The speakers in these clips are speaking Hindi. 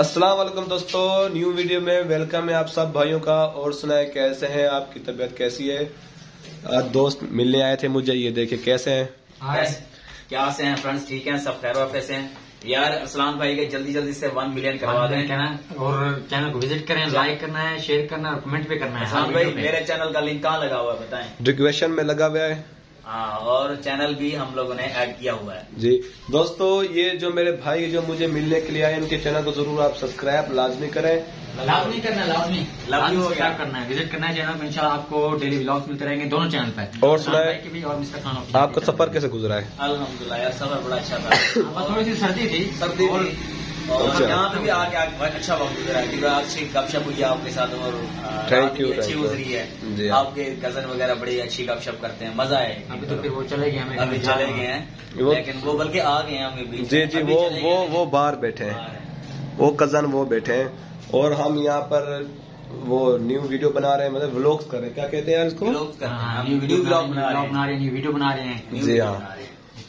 अस्सलाम वालेकुम दोस्तों न्यू वीडियो में वेलकम है आप सब भाइयों का और सुनाए कैसे हैं आपकी तबीयत कैसी है? आज दोस्त मिलने आए थे मुझे ये देखे कैसे हैं? क्या से हैं फ्रेंड्स ठीक हैं? सब खैर वाफे से हैं? यार असलान भाई के जल्दी जल्दी से वन मिलियन करवा दें। कहना और चैनल को विज़िट करें लाइक करना है शेयर करना है और कमेंट भी करना है। असलान भाई मेरे चैनल का लिंक कहाँ लगा हुआ है बताएँ? रिक्वेशन में लगा हुआ है। हाँ और चैनल भी हम लोगों ने ऐड किया हुआ है। जी। दोस्तों ये जो मेरे भाई जो मुझे मिलने के लिए आए इनके चैनल को ज़रूर आप सब्सक्राइब लाजमी करें। लाजमी करना लाजमी। लाजमी हो। सब्सक्राइब करना है? विज़िट करना है चैनल में इंशाल्लाह आपको डेली व्लॉग्स मिलते रहेंगे दोनों चैनल पे। और सुनाए- और मिस्टर खान आपका सफ़र कैसे गुजरा है? अलहमदुल्ला यार सफ़र बड़ा अच्छा था। हाँ, थोड़ी सी सर्दी थी। सर्दी। यहाँ पे भी आके आके बहुत अच्छा वक्त गुजरा है। क्योंकि अच्छी गपशप हुई है आपके साथ और भी you, अच्छी. गुजरी है। हाँ। आपके कज़न वगैरह बड़ी अच्छी गपशप करते हैं। मज़ा है अभी तो फिर वो चले गए हमें अभी चले गए हैं। लेकिन वो बल्कि आ गए हैं हमें बीच जी जी वो वो वो बाहर बैठे हैं। वो कज़न वो बैठे हैं। और हम यहाँ पर वो न्यू वीडियो बना रहे हैं मतलब व्लॉग्स कर रहे हैं। क्या कहते हैं यार इसको? व्लॉग्स कर रहे हैं। हाँ, न्यू वीडियो बना रहे हैं बना रहे हैं न्यू वीडियो बना रहे हैं। जी हाँ।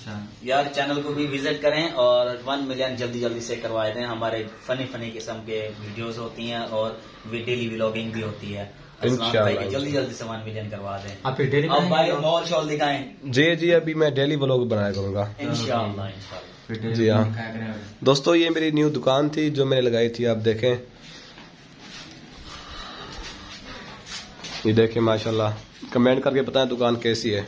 अच्छा। यार चैनल को भी विज़िट करें और वन मिलियन जल्दी जल्दी से करवाए दें। हमारे फनी फनी किस्म के वीडियोस होती हैं और डेली व्लॉगिंग भी होती है। भाई जल्दी जल्दी से वन मिलियन करवा दें। आप फिर डेली अब भाई मॉल शॉल दिखाएँ। जी जी अभी मैं डेली व्लॉग बनाया करूँगा। इंशाल्लाह इंशाल्लाह। जी हाँ। दोस्तों ये मेरी न्यू दुकान थी जो मैंने लगाई थी आप देखें। ये देखें माशाल्लाह। कमेंट करके बताएँ दुकान कैसी है।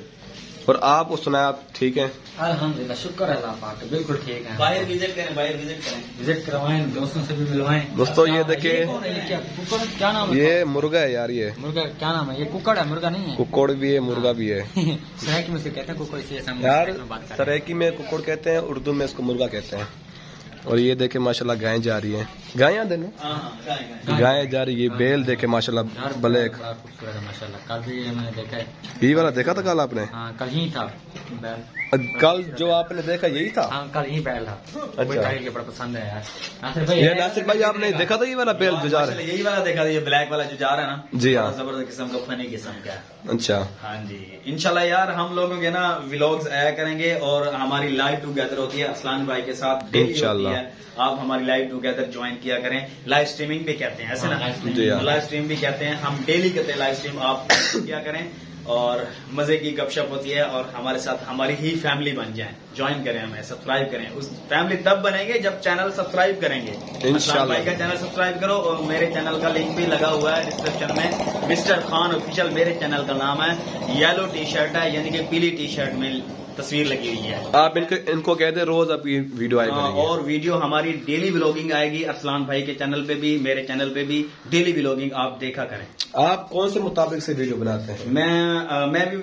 और आपको सुनाया आप ठीक हैं? अल्हम्दुलिल्लाह शुक्र है अल्लाह पाक बिल्कुल ठीक है। बाहर विज़िट करें बाहर विज़िट करें। विज़िट करवाएँ दोस्तों से भी मिलवाएँ। दोस्तों ये देखिए। है? क्या कुकड़ क्या नाम है? ये मुर्गा है यार ये। मुर्गा क्या नाम है? ये कुकड़ है मुर्गा नहीं है? कुकोड़ भी है मुर्गा भी है। सराय में से कहते हैं कुकड़ से ऐसा यार सरेकी में कुकुड़ कहते हैं उर्दू में इसको मुर्गा कहते हैं। और ये देखे माशाल्लाह गायें जा रही है। गायें देने। हाँ हाँ। गायें जा रही है बेल देखे हैं। माशाल्लाह ब्लैक। है माशाल्लाह। कल भी मैंने देखा है। ये वाला देखा था कल आपने? हाँ कल ही था बैल। कल जो आपने देखा यही था? हाँ कल ही बैल था। अच्छा। बड़ा पसंद है यार नासिर भाई ये नासिर भाई आपने देखा था ये वाला बेल जो जा रहा माशाल्लाह, यही वाला देखा था ये ब्लैक वाला जो जा रहा है ना? जी हाँ। ज़बरदस्त किस्म का फनी किस्म का। है है अच्छा। हाँ जी। इनशाला यार हम लोगों के ना व्लॉग्स आया करेंगे और हमारी लाइव टुगेदर होती है असलान भाई के साथ डेली होती है। आप हमारी लाइव टुगेदर ज्वाइन किया करें। लाइव स्ट्रीमिंग भी कहते हैं ऐसे हाँ, ना। जी हाँ। लाइव स्ट्रीम भी कहते हैं। हम डेली करते हैं लाइव स्ट्रीम आप किया करें। और मज़े की गपशप होती है और हमारे साथ हमारी ही फैमिली बन जाए। ज्वाइन करें हमें सब्सक्राइब करें। उस फैमिली तब बनेंगे जब चैनल सब्सक्राइब करेंगे। इंशाल्लाह। भाई का चैनल सब्सक्राइब करो और मेरे चैनल का लिंक भी लगा हुआ है डिस्क्रिप्शन में। मिस्टर खान ऑफिशियल मेरे चैनल का नाम है। येलो टी शर्ट है यानी कि पीली टी शर्ट में तस्वीर लगी हुई है। आप इनको इनको कह दे रोज आपकी वीडियो आएगी हाँ, और वीडियो हमारी डेली व्लॉगिंग आएगी। अरसलान भाई के चैनल पे भी मेरे चैनल पे भी डेली व्लॉगिंग आप देखा करें। आप कौन से मुताबिक से वीडियो बनाते हैं? मैं अ, मैं भी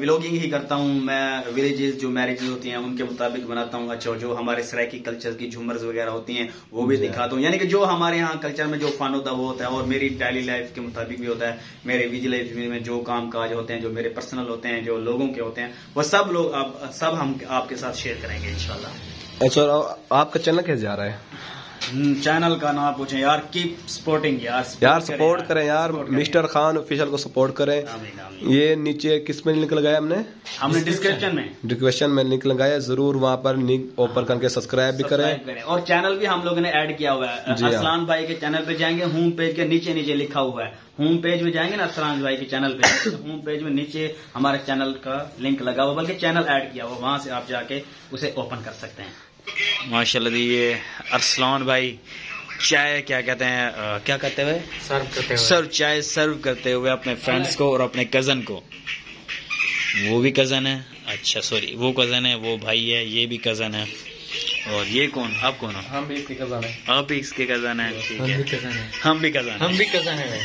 व्लॉगिंग ही करता हूँ। मैं विलेजेस जो मैरिजेस होती हैं उनके मुताबिक बनाता हूँ। अच्छा जो हमारे सराइकी कल्चर की झूमर्स वगैरह होती हैं वो भी दिखाता हूँ। यानी कि जो हमारे यहाँ कल्चर में जो फन होता है वो होता है। और मेरी डेली लाइफ के मुताबिक भी होता है। मेरे विजी लाइफ में जो काम काज होते हैं जो मेरे पर्सनल होते हैं जो लोगों के होते हैं वो सब लोग अब सब हम आपके साथ शेयर करेंगे इनशाला अच्छा आपका चैनल कैसे जा रहा है? चैनल का नाम पूछें। यार कीप सपोर्टिंग यार। यार सपोर्ट करें यार। करें। मिस्टर खान ऑफिशियल को सपोर्ट करें। आमीन, आमीन। ये नीचे किसमें लिंक लगाया हमने? हमने डिस्क्रिप्शन में। डिस्क्रिप्शन में लिंक लगाया। ज़रूर वहाँ पर लिंक ओपन करके सब्सक्राइब भी करें। करें। और चैनल भी हम लोगों ने ऐड किया हुआ है। हाँ। भाई के चैनल पे जाएँगे होम पेज के नीचे नीचे लिखा हुआ है। होम पेज में जाएँगे ना अरसलान भाई के चैनल पे। तो होम पेज में नीचे हमारे चैनल का लिंक लगा हुआ बल्कि चैनल ऐड किया हुआ वहाँ से आप जाके उसे ओपन कर सकते हैं। माशाल्लाह ये अरसलान भाई चाय क्या कहते हैं क्या कहते हुए? सर्व करते हुए। सर्व चाय सर्व करते हुए अपने फ्रेंड्स को और अपने कज़न को। वो भी कज़न है? अच्छा सॉरी वो कज़न है वो भाई है ये भी कज़न है। और ये कौन? आप कौन हो? हम भी इसकी कजान है। आप भी इसके कज़न है ठीक हम भी कज़न है। हम भी कज़न हम भी कज़न है।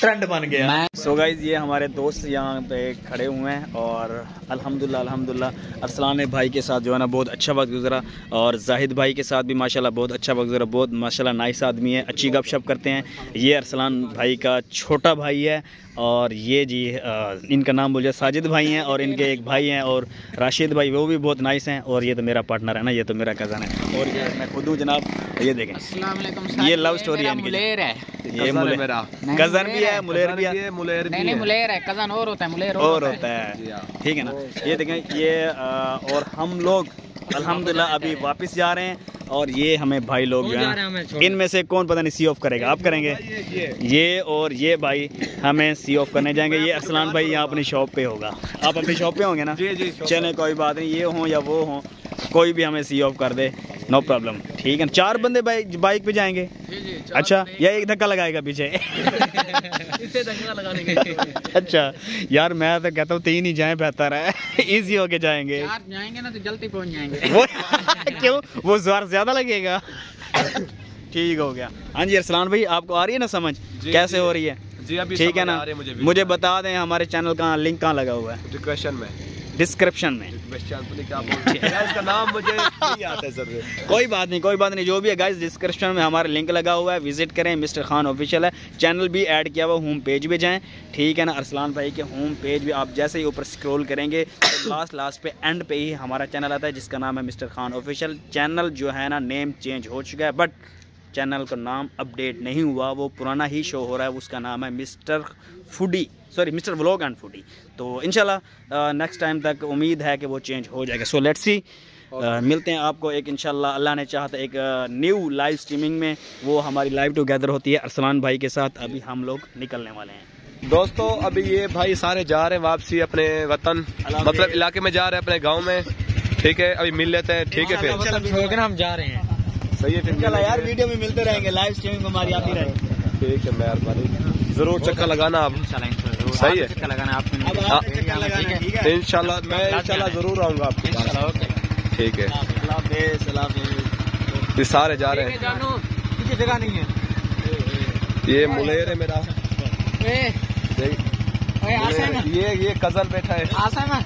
ट्रेंड बन गया। सो गाइज़ ये हमारे दोस्त यहाँ पे खड़े हुए हैं और अल्हम्दुलिल्लाह अल्हम्दुलिल्लाह। अरसलान भाई के साथ जो है ना बहुत अच्छा वक्त गुजरा और जाहिद भाई के साथ भी माशाल्लाह बहुत अच्छा वक्त गुजरा बहुत माशाल्लाह नाइस आदमी है अच्छी गपशप करते हैं। ये अरसलान भाई का छोटा भाई है और ये जी इनका नाम बोलिए साजिद भाई हैं और इनके एक भाई हैं और राशिद भाई वो भी बहुत नाइस हैं और ये तो मेरा पार्टनर है ना ये तो मेरा कज़न है। और ये मैं खुद हूँ जनाब ये देखें। ये love story है इनकी। मुलेर है। ये मेरा। कज़न भी है है, मुलेर भी है। मुलेर नहीं भी नहीं है। मुलेर है कज़न और होता है मुलेर और होता है। हाँ। ठीक है ना? ये देखें ये और हम लोग अल्हम्दुलिल्लाह अभी वापस जा रहे हैं और ये हमें भाई लोग जो है? इनमें से कौन पता नहीं सी ऑफ़ करेगा। आप करेंगे? ये ये। ये और ये भाई हमें सी ऑफ़ करने जाएँगे। ये अरसलान भाई यहाँ अपनी शॉप पे होगा। आप अपनी शॉप पे होंगे ना? जी जी चले कोई बात नहीं ये हो या वो हो कोई भी हमें सी ऑफ़ कर दे। नो प्रॉब्लम ठीक है चार बंदे बाइक बाइक पे जाएँगे? अच्छा या एक धक्का लगाएगा पीछे? इसे दंगा लगाने के अच्छा यार मैं तो कहता हूँ तीन ही जाए बेहतर है। इजी होके जाएँगे। यार जाएँगे ना तो जल्दी पहुँच जाएँगे। वो क्यों? वो ज़ोर ज़्यादा लगेगा। ठीक हो गया। हाँ जी अरसलान भाई आपको आ रही है ना समझ? कैसे हो रही है? जी अभी ठीक है ना? मुझे मुझे बता दें हमारे चैनल का लिंक कहाँ लगा हुआ है? डिस्कशन में। डिस्क्रिप्शन में। हैं? इसका नाम मुझे नहीं आता है सर। कोई बात नहीं कोई बात नहीं जो भी है गाइस डिस्क्रिप्शन में हमारा लिंक लगा हुआ है विज़िट करें मिस्टर खान ऑफिशियल है। चैनल भी ऐड किया हुआ होम पेज भी जाएँ। ठीक है ना अरसलान भाई के होम पेज भी आप जैसे ही ऊपर स्क्रॉल करेंगे तो लास्ट लास्ट पे एंड पे ही हमारा चैनल आता है जिसका नाम है मिस्टर खान ऑफिशियल चैनल जो है ना नेम चेंज हो चुका है बट चैनल का नाम अपडेट नहीं हुआ वो पुराना ही शो हो रहा है उसका नाम है mister foodie sorry mister vlog and foodie. तो इंशाल्लाह नेक्स्ट टाइम तक उम्मीद है कि वो चेंज हो जाएगा। सो लेट्स सी मिलते हैं आपको एक इंशाल्लाह अल्लाह ने चाहा तो एक न्यू लाइव स्ट्रीमिंग में वो हमारी लाइव टुगेदर होती है अरसलान भाई के साथ। अभी हम लोग निकलने वाले हैं। दोस्तों अभी ये भाई सारे जा रहे हैं वापसी अपने वतन मतलब इलाके में जा रहे हैं अपने गाँव में। ठीक है अभी मिल लेते हैं ठीक है फिर। हम जा रहे हैं। सही है फिर यार वीडियो में मिलते रहेंगे लाइव स्ट्रीमिंग हमारी आती रहेगी ठीक है मेहरबानी ज़रूर चक्कर लगाना आप। सही है। चक्कर लगाना आप है? इंशाल्लाह मैं इंशाल्लाह ज़रूर आऊँगा आपके पास। ठीक है। ये सारे जा रहे हैं। जगह नहीं है। ये मुलेर है मेरा। ये ये कज़न बैठा है। आशा ना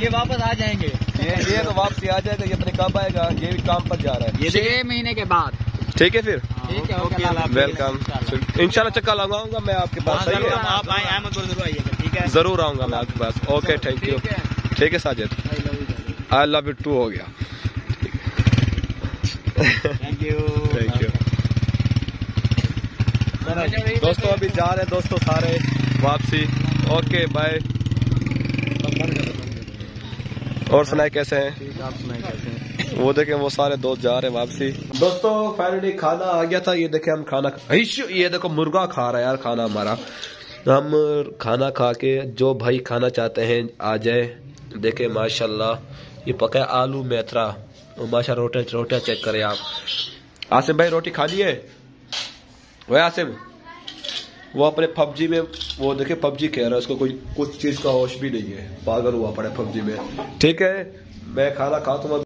ये वापस आ जाएँगे। ये ये तो वापसी आ जाएगा ये अपने कब आएगा ये भी काम पर जा रहा है। छह महीने के बाद। ठीक है फिर। ठीक है। वेलकम। इंशाल्लाह चक्का लगाऊँगा मैं आपके पास सही है? आप आए ज़रूर आइएगा ठीक है? ज़रूर आऊँगा मैं आपके पास। ओके थैंक यू ठीक है। ठीक है Sajid. I love you too हो गया। थैंक यू थैंक यू दोस्तों अभी जा रहे हैं दोस्तों सारे वापसी। ओके बाय और सुनाए कैसे हैं? वो देखे वो सारे दोस्त जा रहे वापसी। दोस्तों फाइनली खाना आ गया था। ये देखे हम खाना ये देखो मुर्गा खा रहा है यार खाना हमारा। हम खाना खा के जो भाई खाना चाहते हैं आ जाए। देखे माशाल्लाह ये पका है आलू मेथरा। माशा रोटियाँ रोटियाँ चेक करें आप। आसिम भाई रोटी खा लिए? है वह आसिम। वो अपने पबजी में, वो देखे पबजी कह रहा है, उसको कोई, कुछ चीज़ का होश भी नहीं है। पागल हुआ पड़ा पबजी में। ठीक है, मैं खाना खाता हूँ